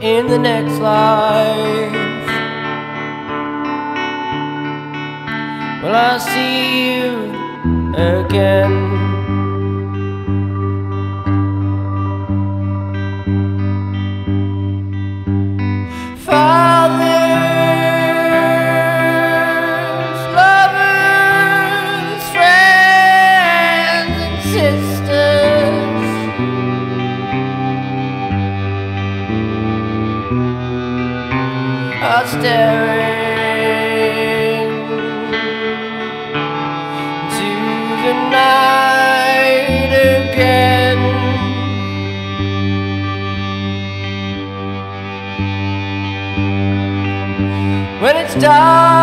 in the next life. Will I see you again? Fathers, Are staring to the night again. When it's dark